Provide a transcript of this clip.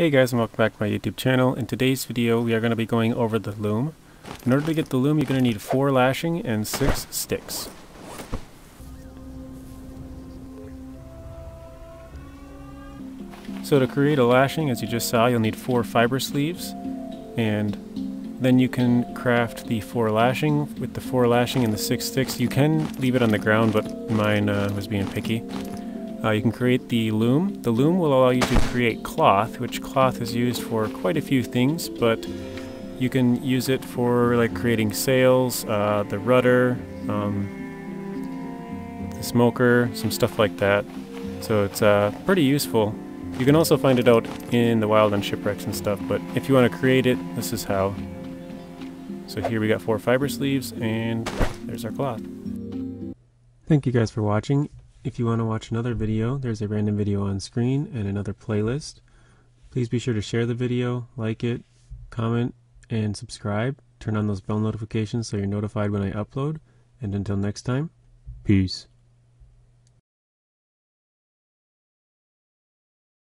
Hey guys and welcome back to my YouTube channel. In today's video we are going to be going over the loom. In order to get the loom you're going to need 4 lashing and 6 sticks. So to create a lashing as you just saw you'll need 4 fibrous leaves and then you can craft the 4 lashing with the 4 lashing and the 6 sticks. You can leave it on the ground but mine uh, was being picky. Uh, you can create the loom. The loom will allow you to create cloth, which cloth is used for quite a few things, but you can use it for like creating sails, uh, the rudder, um, the smoker, some stuff like that. So it's uh, pretty useful. You can also find it out in the wild on shipwrecks and stuff, but if you want to create it, this is how. So here we got four fibrous leaves, and there's our cloth. Thank you guys for watching. If you want to watch another video, there's a random video on screen and another playlist. Please be sure to share the video, like it, comment, and subscribe. Turn on those bell notifications so you're notified when I upload. And until next time, peace.